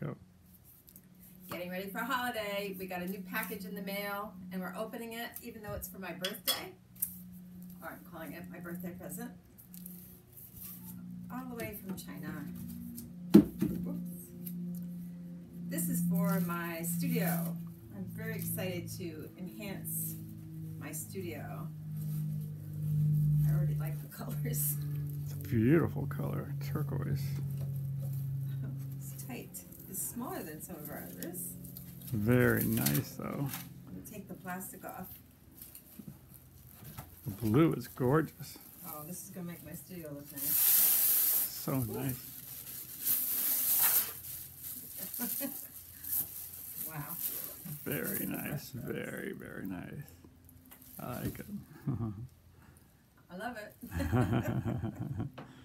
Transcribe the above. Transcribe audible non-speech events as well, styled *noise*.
Go. Getting ready for a holiday. We got a new package in the mail and we're opening it even though it's for my birthday. Or I'm calling it my birthday present. All the way from China. Whoops. This is for my studio. I'm very excited to enhance my studio. I already like the *laughs* colors. It's a beautiful color, turquoise. It's smaller than some of our others. Very nice though. Take the plastic off. The blue is gorgeous. Oh, this is gonna make my studio look nice. So nice. *laughs* wow. Very nice. Very, very nice. I like it. *laughs* I love it. *laughs*